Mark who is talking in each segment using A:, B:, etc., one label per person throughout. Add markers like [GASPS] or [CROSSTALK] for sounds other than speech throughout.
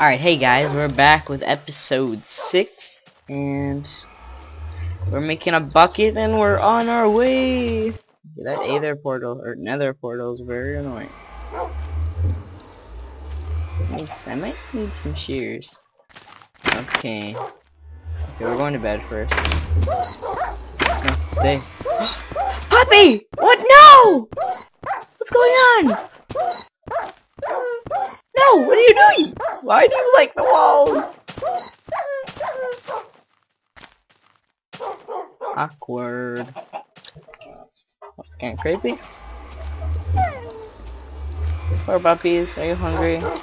A: Alright, hey guys, we're back with episode 6, and we're making a bucket and we're on our way! That Aether portal, or Nether portal is very annoying. I might need some shears. Okay. Okay, we're going to bed first. No, stay. [GASPS] Puppy! What? No! What's going on? No! What are you doing? Why do you like the walls? Awkward. That's kind of creepy. Poor puppies, are you hungry? Um,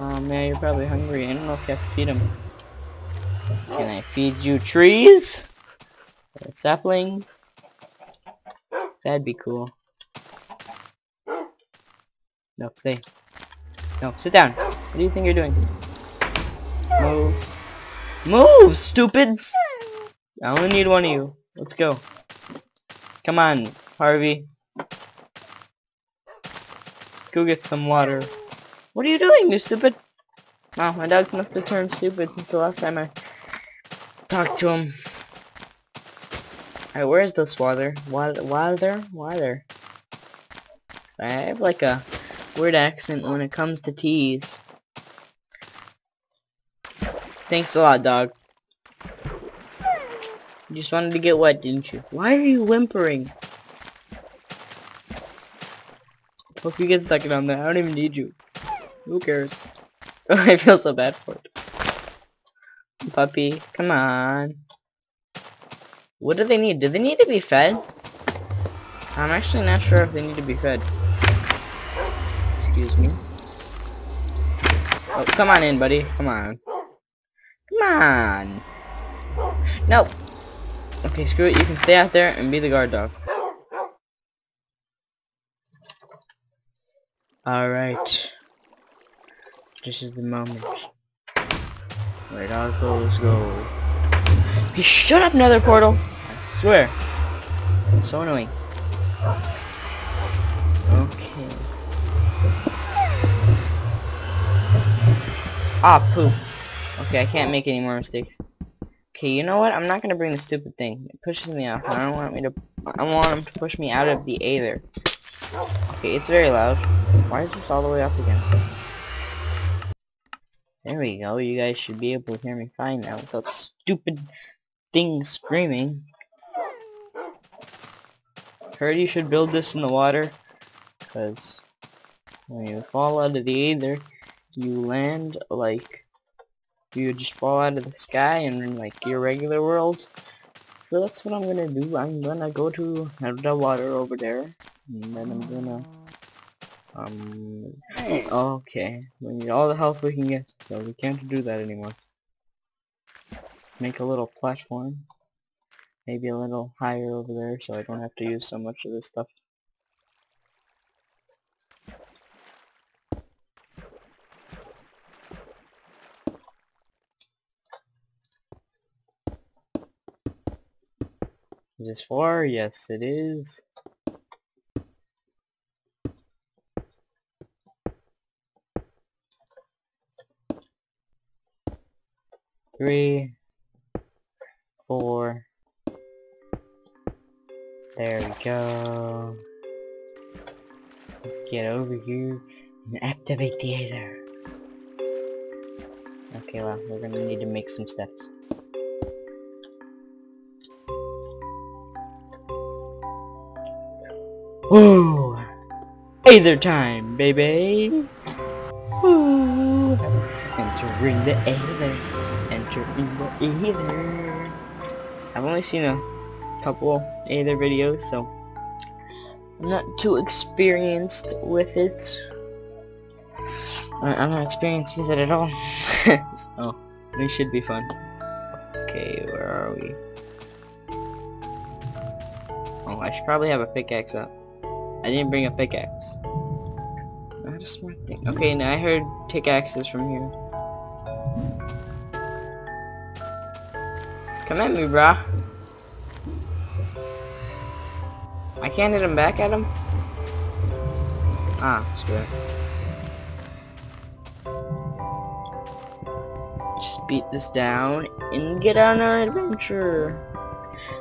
A: oh man, you're probably hungry. I don't know if you have to feed them. Can I feed you trees? Or saplings? That'd be cool. Nope, stay. No, sit down. What do you think you're doing? Move. Move, stupids! I only need one of you. Let's go. Come on, Harvey. Let's go get some water. What are you doing, you stupid? Wow, my dog must have turned stupid since the last time I talked to him. Alright, where's this water? Wilder? Wilder? Wilder. I have like a weird accent when it comes to T's. Thanks a lot, dog. You just wanted to get wet, didn't you? Why are you whimpering? Hope you get stuck down there. I don't even need you. Who cares? [LAUGHS] I feel so bad for it. Puppy, come on. What do they need? Do they need to be fed? I'm actually not sure if they need to be fed. Excuse me. Oh, come on in, buddy. Come on. Come on. No. Okay, screw it. You can stay out there and be the guard dog. Alright. This is the moment. Where our goes go. You shut up, another Portal! I swear. It's so annoying. Okay. Ah, poop. Okay, I can't make any more mistakes. Okay, you know what? I'm not gonna bring the stupid thing. It pushes me off. I don't want me to. I want him to push me out of the Aether. Okay, it's very loud. Why is this all the way up again? There we go. You guys should be able to hear me fine now without stupid things screaming. Heard you should build this in the water, because when you fall out of the Aether, you land like you just fall out of the sky in like your regular world. So that's what I'm gonna do. I'm gonna go to the water over there, and then I'm gonna um okay. We need all the help we can get, so we can't do that anymore. Make a little platform. Maybe a little higher over there so I don't have to use so much of this stuff. Is this four? Yes, it is. Three, four. There we go. Let's get over here and activate the Aether. Okay, well, we're gonna need to make some steps. Woo! Aether time, baby! Woo! Entering the Aether. Entering the Aether. I've only seen a couple Aether videos, so I'm not too experienced with it. I'm not experienced with it at all. [LAUGHS] so, it should be fun. Okay, where are we? Oh, I should probably have a pickaxe up. I didn't bring a pickaxe. Not a smart thing. Okay, now I heard pickaxes from here. Come at me, brah. I can't hit him back at him? Ah, screw it. Just beat this down and get on our adventure.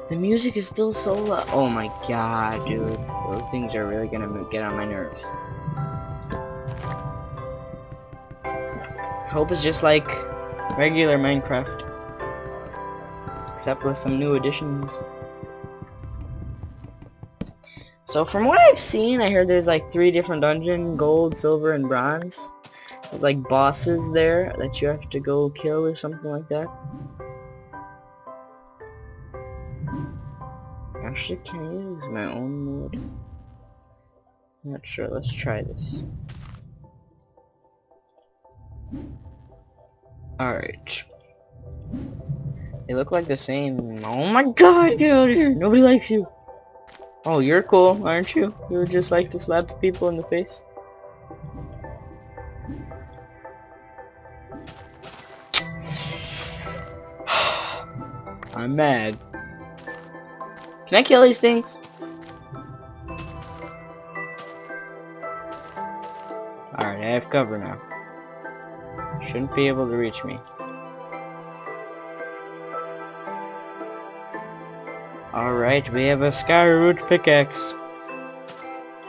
A: The music is still so loud. Oh my god, dude. Those things are really gonna get on my nerves. Hope it's just like regular Minecraft. Except with some new additions. So from what I've seen, I heard there's like three different dungeon, gold, silver, and bronze. There's like bosses there that you have to go kill or something like that. Actually, can I use my own wood? Not sure, let's try this. Alright. They look like the same. Oh my god, get out of here! Nobody likes you! Oh, you're cool, aren't you? You would just like to slap people in the face? [SIGHS] I'm mad. Can I kill these things? I have cover now. Shouldn't be able to reach me. Alright, we have a skyroot pickaxe.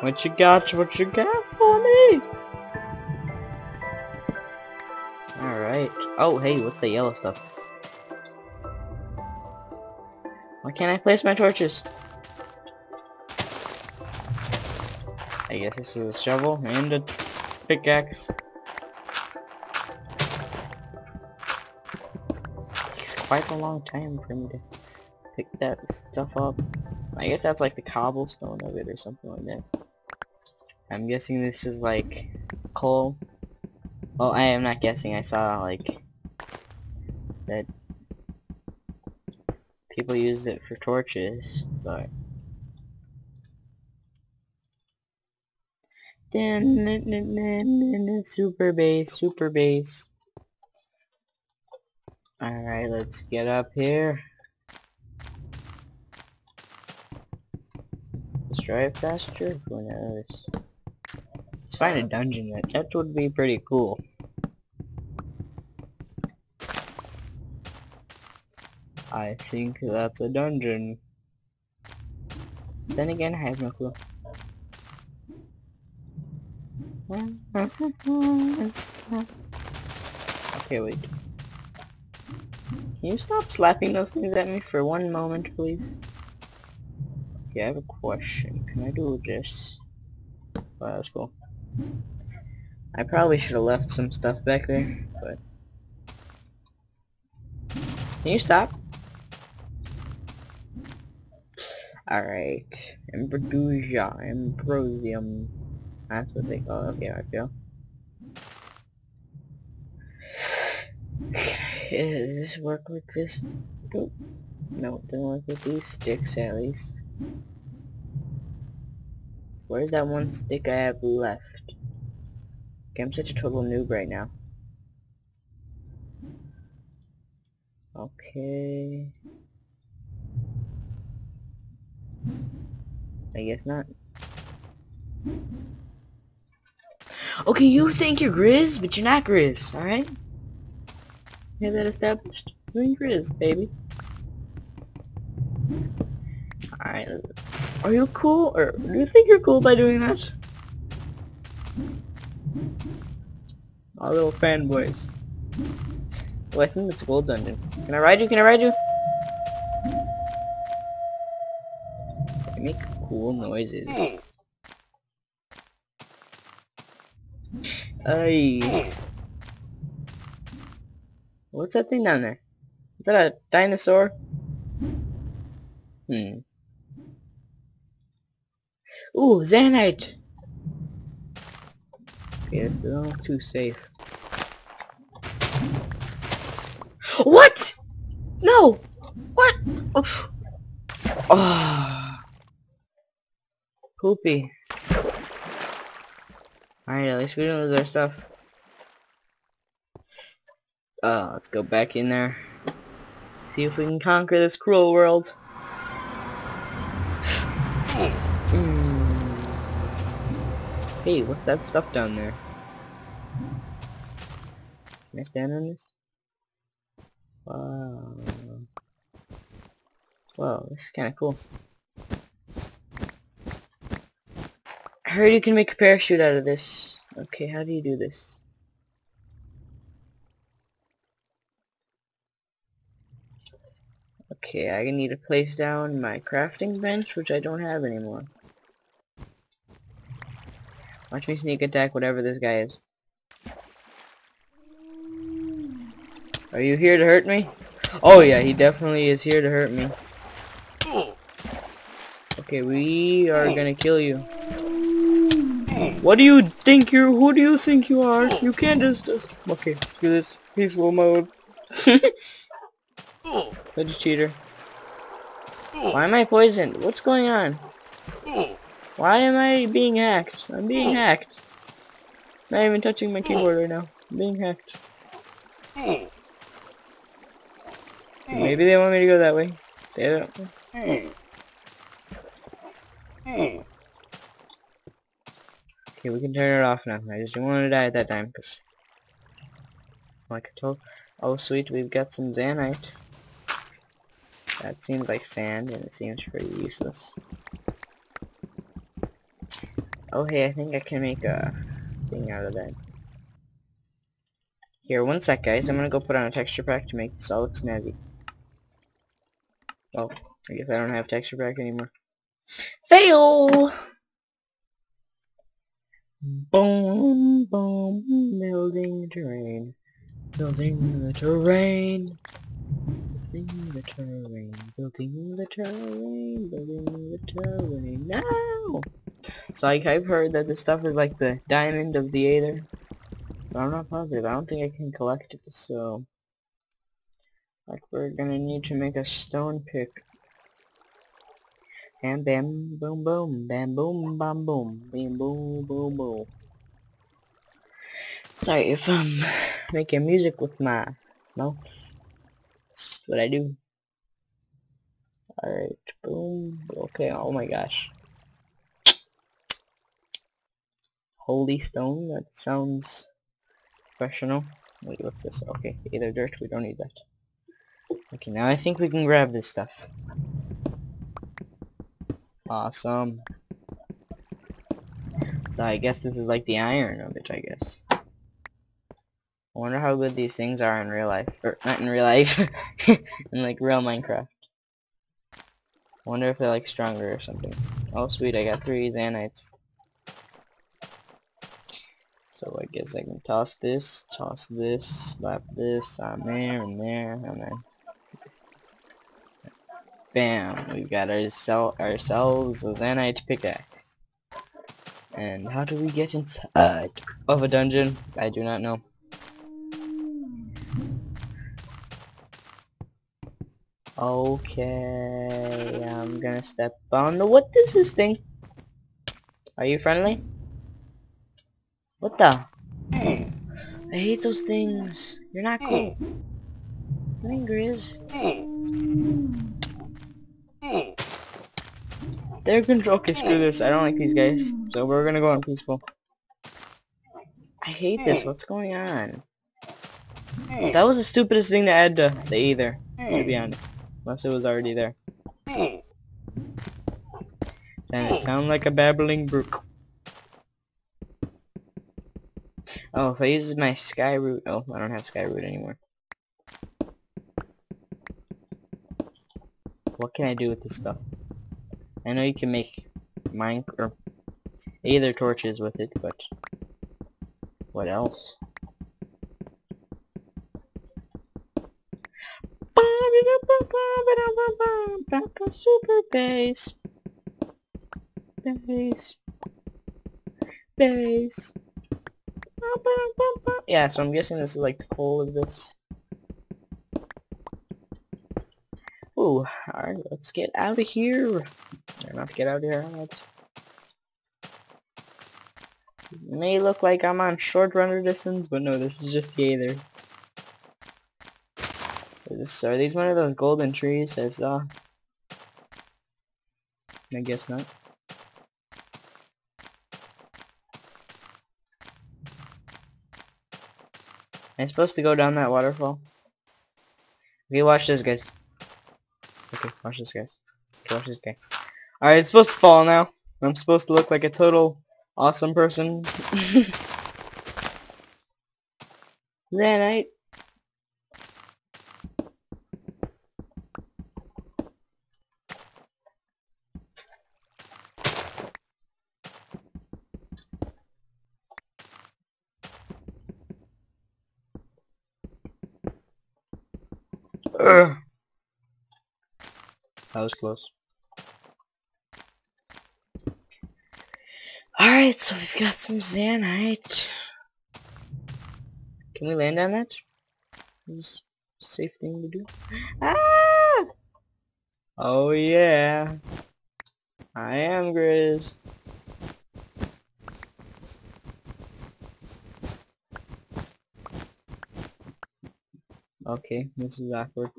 A: What you got? What you got for me? Alright. Oh, hey, what's the yellow stuff? Why can't I place my torches? I guess this is a shovel and a pickaxe. takes quite a long time for me to pick that stuff up. I guess that's like the cobblestone of it or something like that. I'm guessing this is like coal. Well, I am not guessing. I saw like that people use it for torches, but super base, super base. Alright, let's get up here. Let's drive faster. Who knows? Let's find a dungeon. That, that would be pretty cool. I think that's a dungeon. Then again, I have no clue. Okay, wait. Can you stop slapping those things at me for one moment, please? Okay, I have a question. Can I do this? That's cool. I probably should have left some stuff back there, but... Can you stop? Alright. Ambrosia. Ambrosium. That's what they call it. Okay, I feel. Okay, Does this work with this? Nope. No, it doesn't work with these sticks at least. Where's that one stick I have left? Okay, I'm such a total noob right now. Okay. I guess not. Okay, you think you're Grizz, but you're not Grizz, alright? Have that established. You're Grizz, baby. Alright. Are you cool, or do you think you're cool by doing that? Our little fanboys. Oh, I think it's a gold dungeon. Can I ride you? Can I ride you? I make cool noises. Hmm. Hey. What's that thing down there? Is that a dinosaur? Hmm. Ooh, Zanite! Okay, this is all too safe. What? No! What? Oh. Poopy. Alright, at least we don't lose our stuff. Uh, let's go back in there. See if we can conquer this cruel world. mm. Hey, what's that stuff down there? Can I stand on this? Wow. Wow, this is kind of cool. I heard you can make a parachute out of this. Okay, how do you do this? Okay, I need to place down my crafting bench, which I don't have anymore. Watch me sneak attack whatever this guy is. Are you here to hurt me? Oh yeah, he definitely is here to hurt me. Okay, we are gonna kill you. What do you think you're- who do you think you are? You can't just- just- okay, do this peaceful mode. [LAUGHS] Such a cheater. Why am I poisoned? What's going on? Why am I being hacked? I'm being hacked. Not even touching my keyboard right now. I'm being hacked. Maybe they want me to go that way. They don't. Okay, we can turn it off now. I just didn't want to die at that time, because... Like I told... Oh, sweet, we've got some Zanite. That seems like sand, and it seems pretty useless. Oh, hey, I think I can make a thing out of that. Here, one sec, guys. I'm gonna go put on a texture pack to make this all look snazzy. Oh, I guess I don't have texture pack anymore. Fail! Boom, boom, building the terrain. Building the terrain. Building the terrain. Building the terrain. Building the terrain. No! So like I've heard that this stuff is like the diamond of the Aether. But I'm not positive. I don't think I can collect it, so... Like we're gonna need to make a stone pick. And bam boom boom bam boom bam boom bam boom boom boom. Sorry if I'm making music with my mouth. That's what I do. Alright, boom. Okay, oh my gosh. Holystone, that sounds professional. Wait, what's this? Okay, Aether dirt, we don't need that. Okay, now I think we can grab this stuff. Awesome. So I guess this is like the iron of it, I guess. I wonder how good these things are in real life. Or, not in real life. [LAUGHS] in like real Minecraft. I wonder if they're like stronger or something. Oh sweet, I got three Zanites. So I guess I can toss this, toss this, slap this on there and there and then Bam! We've got oursel ourselves a Zanite pickaxe. And how do we get inside of a dungeon? I do not know. Okay, I'm gonna step on the- What is this thing? Are you friendly? What the? I hate those things. You're not cool. Grizz. They're control. Okay, screw this. I don't like these guys. So we're gonna go on peaceful. I hate this. Hmm. What's going on? Hmm. That was the stupidest thing to add to the Aether, to be hmm. honest. Unless it was already there. Then it sounds like a babbling brook. Oh, if I use my skyroot. Oh, I don't have skyroot anymore. What can I do with this stuff? I know you can make mine or either torches with it, but what else? Super bass. Bass. Bass. Yeah, so I'm guessing this is like the whole of this. Ooh, alright, let's get out of here. Or not get out of here, let's... It may look like I'm on short render distance, but no, this is just the Aether. Are these one of those golden trees I saw? Uh, I guess not. I'm supposed to go down that waterfall? Okay, watch this, guys. Okay, watch this, guys. Okay, watch this guy. Alright, it's supposed to fall now. I'm supposed to look like a total awesome person. [LAUGHS] Zanite. Ugh. That was close. Alright, so we've got some Zanite. Can we land on that? Is a safe thing to do? Ah! Oh yeah. I am Grizz. Okay, this is awkward.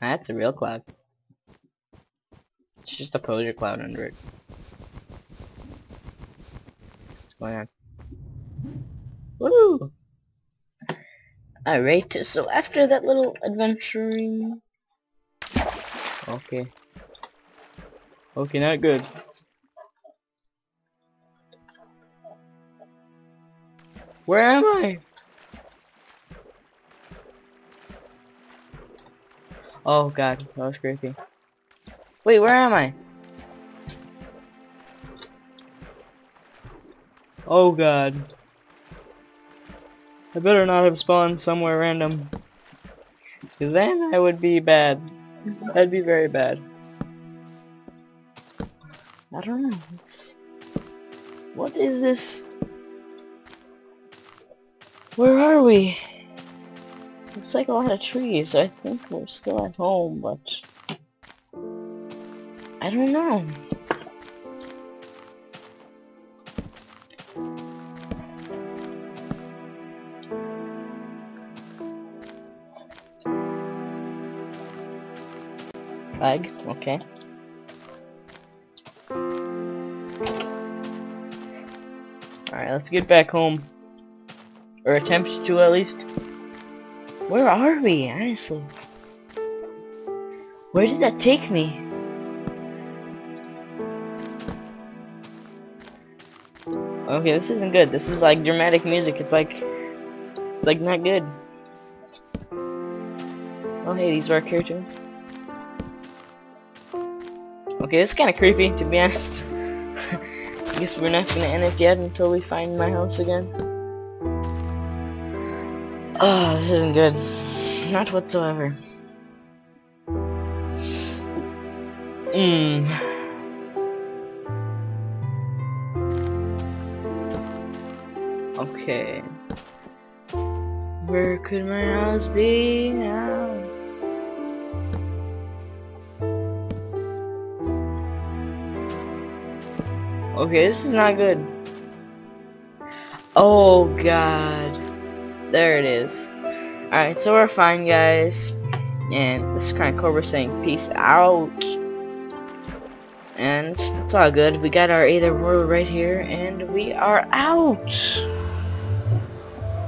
A: That's a real cloud. Just a poser cloud under it. What's going on? Woo! Alright, so after that little adventuring... Okay. Okay, not good. Where am I? Oh god, that was creepy. Wait, where am I? Oh god. I better not have spawned somewhere random. Cause then I would be bad. That'd be very bad. I don't know. It's... What is this? Where are we? Looks like a lot of trees. I think we're still at home, but... I don't know. Leg, okay. Alright, let's get back home. Or attempt to at least. Where are we, honestly? Where did that take me? Okay, this isn't good. This is like dramatic music. It's like... It's like not good. Oh hey, these are our characters. Okay, this is kind of creepy, to be [LAUGHS] honest. I guess we're not gonna end it yet until we find my house again. Oh, this isn't good. Not whatsoever. Mmm. Okay. Where could my house be now? Okay, this is not good. Oh god. There it is. Alright, so we're fine guys. And this is kind of Cobra saying peace out. And it's all good. We got our Aether World right here and we are out.